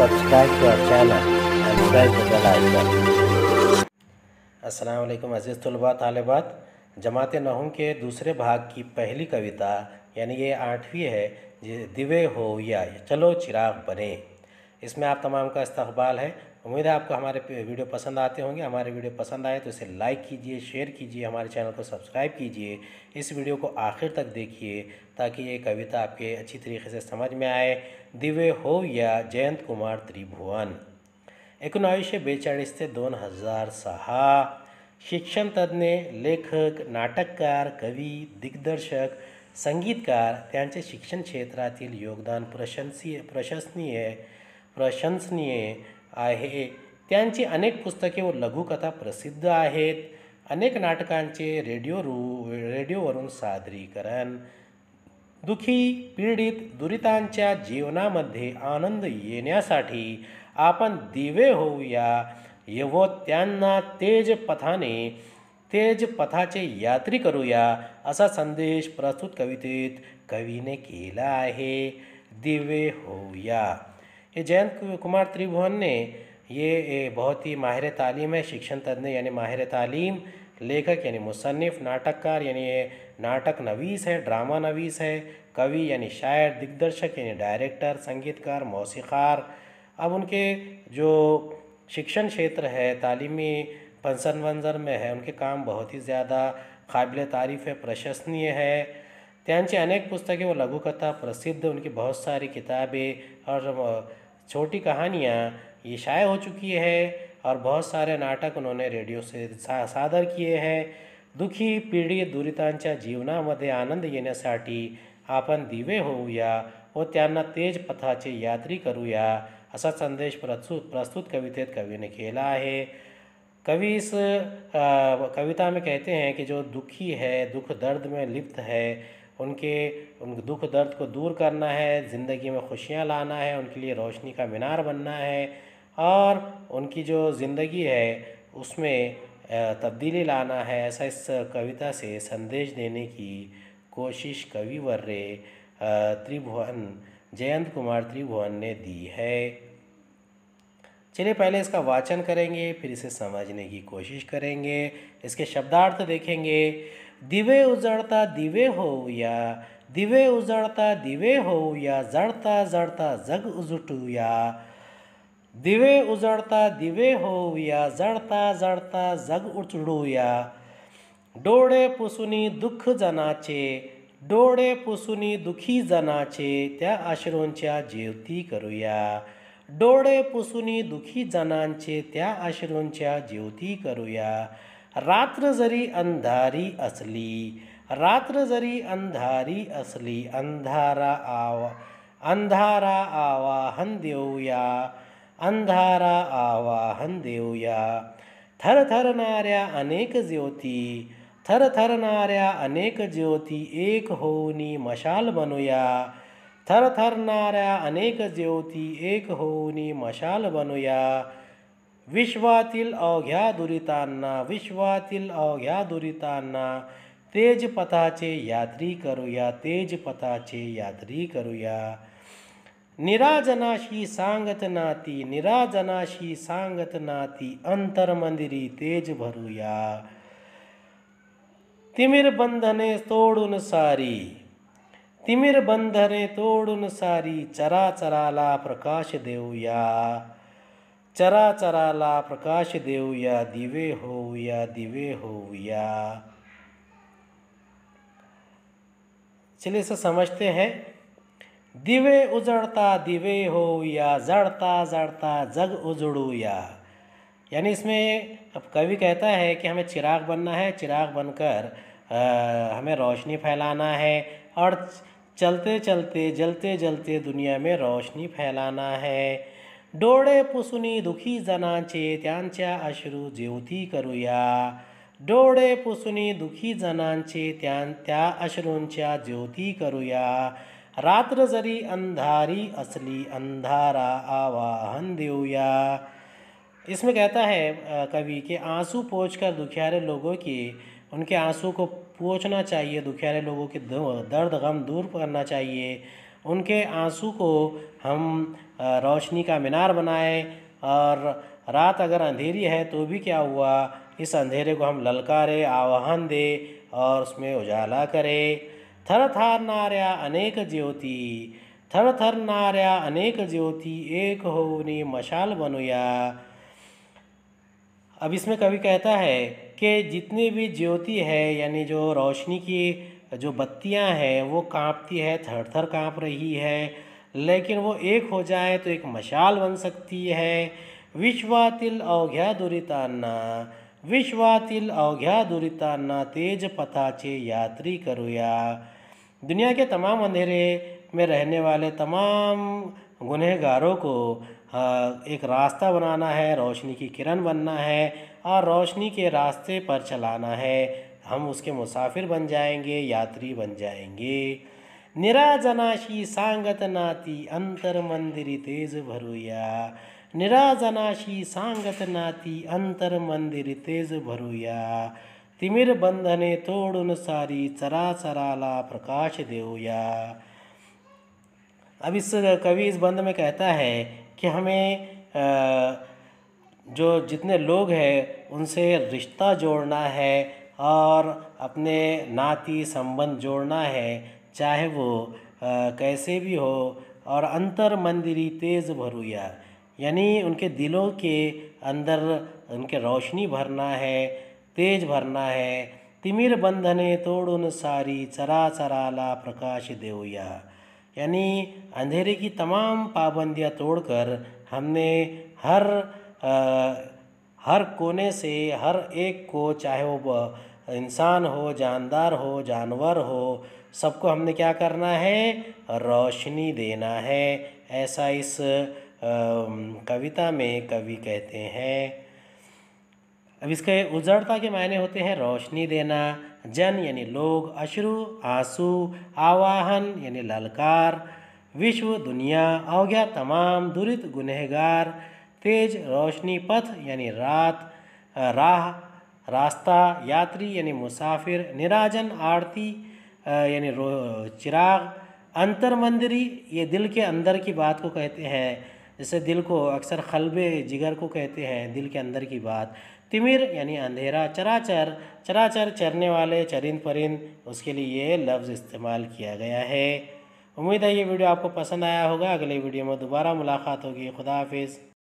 subscribe to our channel and press the bell icon. वालेकुम अज़ीज़ तलबा तालिबात जमात नहुम के दूसरे भाग की पहली कविता, यानी ये आठवीं है दिवे हो या, चलो चिराग बने इसमें आप तमाम का इस्तबाल है। उम्मीद है आपको हमारे वीडियो पसंद आते होंगे। हमारे वीडियो पसंद आए तो इसे लाइक कीजिए शेयर कीजिए, हमारे चैनल को सब्सक्राइब कीजिए। इस वीडियो को आखिर तक देखिए ताकि ये कविता आपके अच्छी तरीके से समझ में आए। दिवे हो या जयंत कुमार त्रिभुवन। एकोणावीसशे बेचाळीस ते दोन हज़ार सहा। शिक्षणतज्ज्ञ लेखक, नाटककार, कवी, दिग्दर्शक, संगीतकार शिक्षण क्षेत्रातील योगदान प्रशंसीय प्रशंसनीय प्रशंसनीय आहे. त्यांची अनेक पुस्तके व लघुकथा प्रसिद्ध आहेत. अनेक नाटकांचे रेडिओ रू रेडिओवरून सादरीकरण. दुखी पीडित दुरितांच्या जीवनामध्ये आनंद येण्यासाठी आपण दिवे होऊया. व त्यांना तेज पथाने तेज पथाचे यात्री करूया असा संदेश प्रस्तुत कवितेत कवीने केला आहे. दिवे होऊया. ये जयंत कुमार त्रिभुवन ने ये बहुत ही माहिर तालीम है, शिक्षण तज्ञ यानी माहिर तालीम, लेखक यानी मुसनफ़ नाटककार यानी ये नाटक नवीस है, ड्रामा नवीस है, कवि यानी शायर, दिग्दर्शक यानी डायरेक्टर, संगीतकार, मौसीकार। अब उनके जो शिक्षण क्षेत्र है, तालीमी फंसन मंजर में है, उनके काम बहुत ही ज़्यादा काबिल तारीफ़ है, प्रशंसनीय है। त्यांची अनेक पुस्तकें व लघुकथा प्रसिद्ध. उनकी बहुत सारी किताबें और छोटी कहानियाँ ये शाये हो चुकी है और बहुत सारे नाटक उन्होंने रेडिओ से सादर किए हैं। दुखी पीडित दुरितांच्या जीवनामध्ये आनंद येण्यासाठी आपण दिवे होऊया व त्यांना तेज पथाचे यात्री करूया असा संदेश प्रस्तुत प्रस्तुत कवितेत कवि ने केला है कवि इस कविता में कहते हैं कि जो दुखी है, दुख दर्द में लिप्त है उनके, उन दुख दर्द को दूर करना है, ज़िंदगी में खुशियाँ लाना है, उनके लिए रोशनी का मीनार बनना है और उनकी जो ज़िंदगी है, उसमें तब्दीली लाना है। ऐसा इस कविता से संदेश देने की कोशिश कवि वर्रे त्रिभुवन, जयंत कुमार त्रिभुवन ने दी है। चलिए पहले इसका वाचन करेंगे, फिर इसे समझने की कोशिश करेंगे, इसके शब्दार्थ देखेंगे। दिवे उजळता दिवे होऊया दिवे उजळता दिवे होऊया जळता जळता जग उजटूया. दिवे उजळता दिवे होऊया जळता जळता जग उचडूया डोळे पुसुनी दुःख जनाचे डोळे पुसुनी दुखी जनाचे त्या आश्रोंच्या जेवती करूया. डोळे पुसुनी दुखी जनांचे त्या आश्रोंच्या जेवती करूया. रात्र जरी अंधारी असली रात्र जरी अंधारी असली अंधारा आवा अंधारा आवाहन देऊया अंधारा आवाहन देऊया. थरथरणाऱ्या अनेक ज्योती थरथरणाऱ्या अनेक ज्योती एक होऊनी मशाल बनूया. थरथरणाऱ्या अनेक ज्योती एक होऊनी मशाल बनूया. विश्वातील अवघ्या दुरितांना विश्वातील अवघ्या दुरितांना तेजपथाचे यात्री करूया तेजपथाचे यात्री करूया. निराजनाशी सांगत नाती निराजनाशी सांगत नाती अंतरमंदिरी तेज भरूया. तिमिर बंधने तोडून सारी तिमिर बंधने तोडून सारी चराचराला प्रकाश देऊया. चराचराला प्रकाश देऊया, दिवे होऊया दिवे होऊया। चलिए इसे समझते हैं। दिवे उजड़ता, दिवे होऊया, जड़ता जड़ता, जग उजड़ूया। यानी इसमें अब कवि कहता है कि हमें चिराग बनना है, चिराग बनकर हमें रोशनी फैलाना है और चलते चलते जलते जलते दुनिया में रोशनी फैलाना है। डोळे पुसुनी दुखी जनांचे त्यांच्या अश्रू ज्योती करूया. डोळे पुसुनी दुखी जनांचे त्यां, त्या अश्रूंच्या ज्योती करूया. रात्र जरी अंधारी असली, अंधारा आवाहन देऊया. इसमें कहता है कवि कि आँसू पोछ कर दुखियारे लोगों की, उनके आँसू को पोछना चाहिए, दुखियारे लोगों के दर्द, गम दूर करना चाहिए। उनके आँसू को हम रोशनी का मीनार बनाए और रात अगर अंधेरी है तो भी क्या हुआ? इस अंधेरे को हम ललकारे आवाहन दे और उसमें उजाला करे। थर थार नार्या अनेक ज्योति, थर थर नार्या अनेक ज्योति, एक होनी मशाल बनुया। अब इसमें कवि कहता है कि जितनी भी ज्योति है, यानी जो रोशनी की जो बत्तियाँ हैं, वो कांपती है थर थर काँप रही है, लेकिन वो एक हो जाए तो एक मशाल बन सकती है। विश्वातील अवघ्या दुरितांना विश्वातील अवघ्या दुरितांना तेज पथाचे यात्री करूया। दुनिया के तमाम अंधेरे में रहने वाले तमाम गुनहगारों को एक रास्ता बनाना है, रोशनी की किरण बनना है, और रोशनी के रास्ते पर चलाना है। हम उसके मुसाफिर बन जाएँगे, यात्री बन जाएँगे। निराजनाशी सांगत नाती अंतर मंदिरी तेज भरूया। निराजनाशी सांगत नाती अंतर मंदिरी तेज भरुया। तिमिर बंधने तोडून सारी चराचराला प्रकाश देऊया। अब इस कवि इस बंद में कहता है कि हमें जो जितने लोग हैं, उनसे रिश्ता जोड़ना है और अपने नाती संबंध जोड़ना है चाहे वो कैसे भी हो और अंतर मंदिरी तेज़ भरूया। यानी उनके दिलों के अंदर उनके रोशनी भरना है तेज भरना है। तिमिर बंधने तोड़ुन सारी चरा चराला प्रकाश देवया यानी अंधेरे की तमाम पाबंदियाँ तोड़कर हमने हर आ, हर कोने से हर एक को चाहे वो इंसान हो, जानदार हो, जानवर हो, सबको हमने क्या करना है? रोशनी देना है। ऐसा इस कविता में कवि कहते हैं। अब इसके उजड़ता के मायने होते हैं रोशनी देना, जन यानी लोग, अश्रु, आँसू, आवाहन यानी ललकार, विश्व, दुनिया, अवज्ञा, तमाम दुरित गुनहगार, तेज रोशनी पथ यानी रात राह रास्ता, यात्री यानी मुसाफिर, निराजन, आरती यानी चिराग अंतर मंदिरी ये दिल के अंदर की बात को कहते हैं। जैसे दिल को अक्सर खलबे जिगर को कहते हैं, दिल के अंदर की बात। तिमिर यानी अंधेरा, चराचर चराचर चरने वाले, चरिंद परिंद, उसके लिए ये लफ्ज़ इस्तेमाल किया गया है। उम्मीद है ये वीडियो आपको पसंद आया होगा। अगले वीडियो में दोबारा मुलाकात होगी। खुदा हाफिज़।